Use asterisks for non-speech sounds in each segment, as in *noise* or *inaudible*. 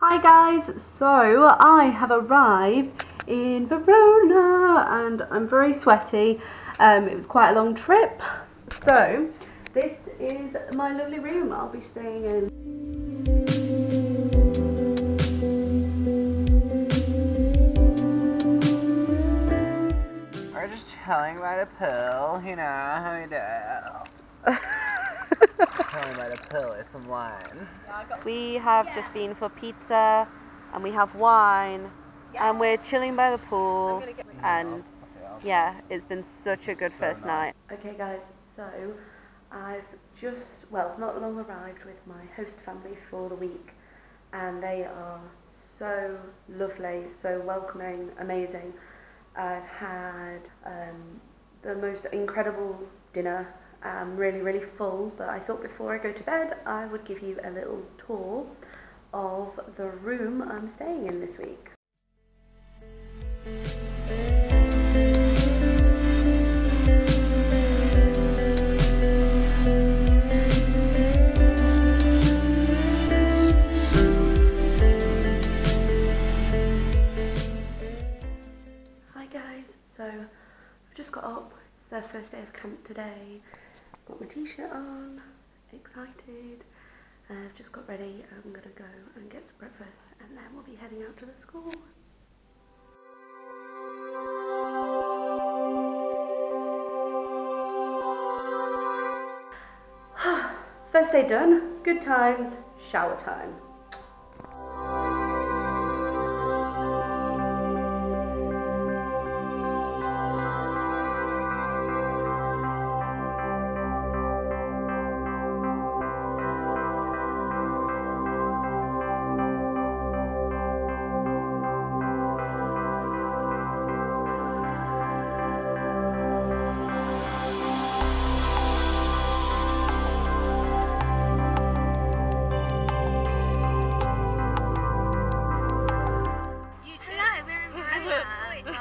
Hi guys, so I have arrived in Verona and I'm very sweaty. Um, it was quite a long trip. So this is my lovely room I'll be staying in. We're just chilling by the pool, you know how we do. Chilling by the pool with some wine. We have just been for pizza and we have wine and we're chilling by the pool and yeah, it's been such a good So first nice. night. Okay guys, so I've just, well, not long arrived with my host family for the week and they are so lovely, so welcoming, amazing. I've had um, the most incredible dinner. I'm really, really full, but I thought before I go to bed, I would give you a little tour of the room I'm staying in this week. Hi guys, so I've just got up. It's their first day of camp today. Got my t-shirt on, excited. Uh, I've just got ready. I'm gonna go and get some breakfast and then we'll be heading out to the school. *sighs* First day done, good times, shower time.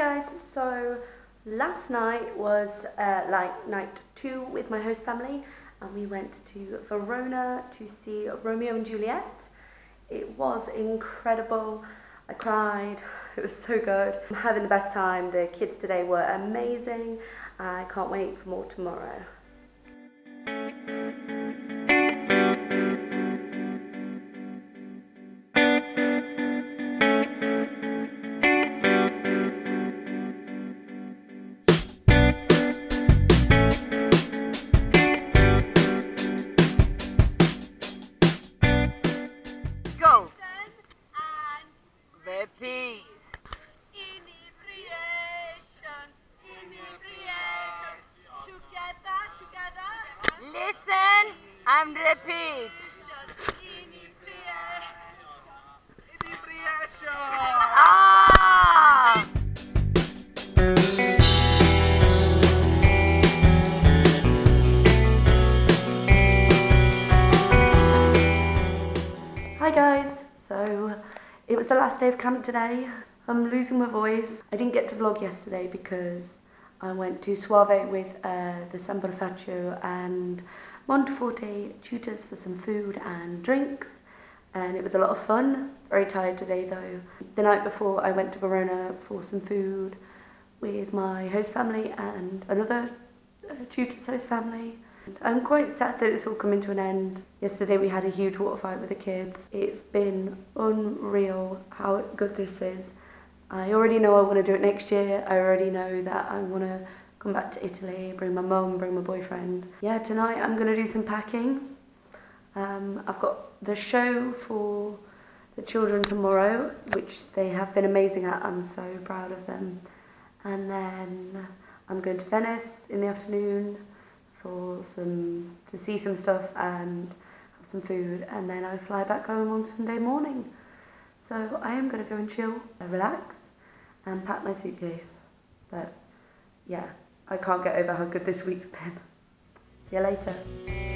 guys, so last night was uh, like night two with my host family and we went to Verona to see Romeo and Juliet. It was incredible. I cried. *laughs* It was so good. I'm having the best time. The kids today were amazing. I can't wait for more tomorrow. So it was the last day of camp today. I'm losing my voice. I didn't get to vlog yesterday because I went to Soave with uh, the San Bonifacio and Monteforte tutors for some food and drinks and it was a lot of fun. Very tired today though. The night before I went to Verona for some food with my host family and another uh, tutor's host family. I'm quite sad that it's all coming to an end. Yesterday we had a huge water fight with the kids. It's been unreal how good this is. I already know I want to do it next year. I already know that I want to come back to Italy, bring my mum, bring my boyfriend. Yeah, tonight I'm going to do some packing. Um, I've got the show for the children tomorrow, which they have been amazing at. I'm so proud of them. And then I'm going to Venice in the afternoon for some to see some stuff and have some food, and then I fly back home on Sunday morning. So I am going to go and chill, relax, and pack my suitcase. But yeah, I can't get over how good this week's been. See you later.